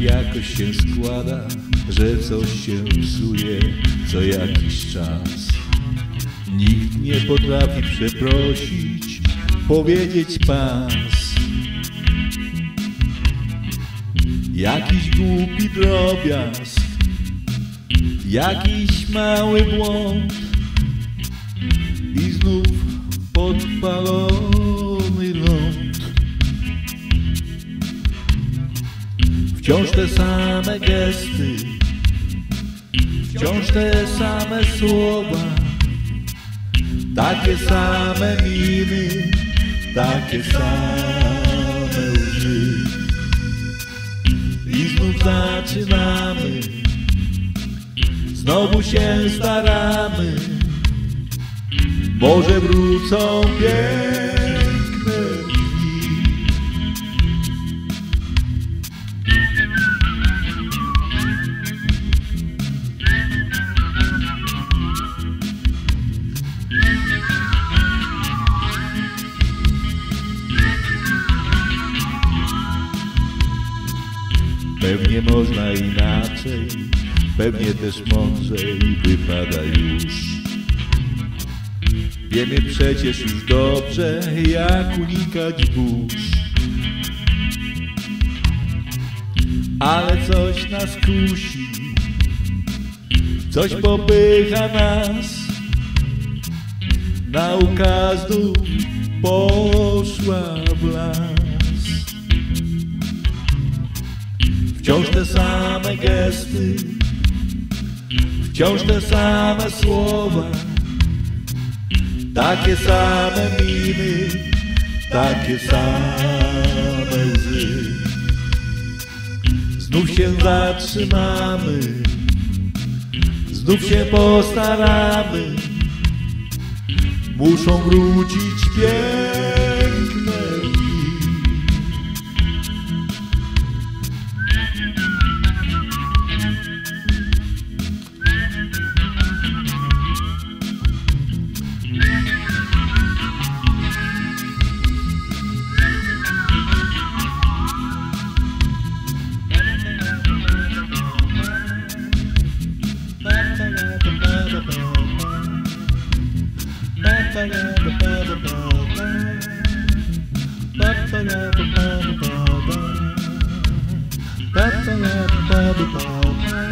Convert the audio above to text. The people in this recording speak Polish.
jakoś się składa, że coś się psuje co jakiś czas. Nikt nie potrafi przeprosić, powiedzieć pas. Jakiś głupi drobiazg, jakiś mały błąd i znów podpalony Wciąż te same gesty, wciąż te same słowa, takie same miny, takie same łzy. I znów zaczynamy, znowu się staramy, może wrócą piękne Pewnie można inaczej, pewnie też mądrzej wypada już. Wiemy przecież już dobrze, jak unikać burz. Ale coś nas kusi, coś popycha nas. Nauka znów poszła w las. Wciąż te same gesty, wciąż te same słowa, takie same miny, takie same łzy. Znów się zatrzymamy, znów się postaramy, muszą wrócić piękne ba ba ba ba ba